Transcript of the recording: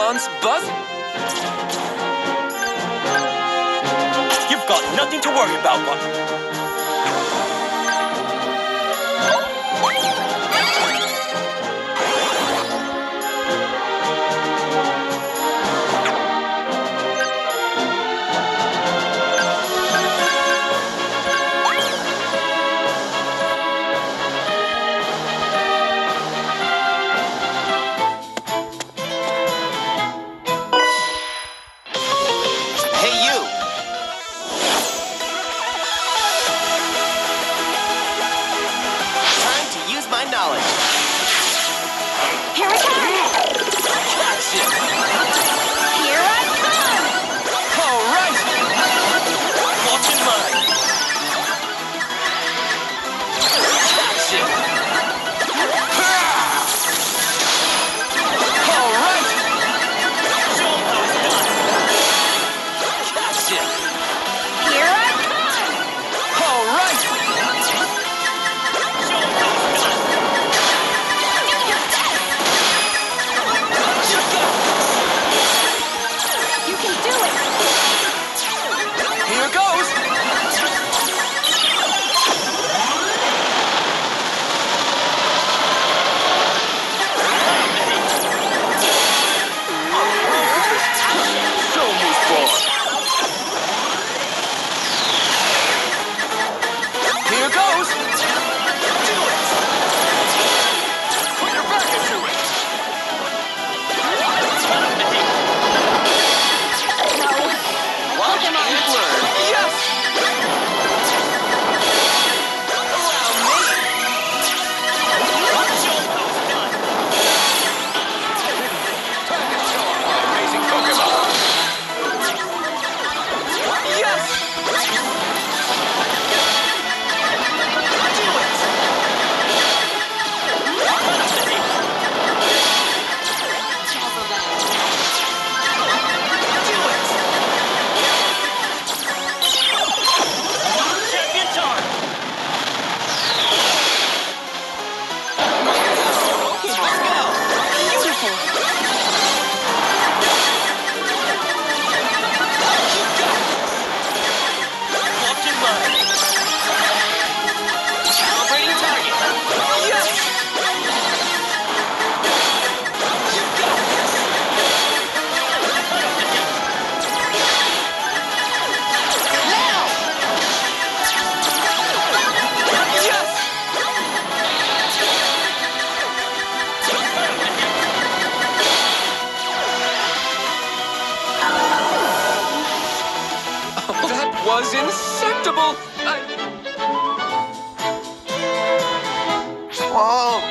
Pokemon's Buzz. You've got nothing to worry about, Buzz. was insectable. I... Oh.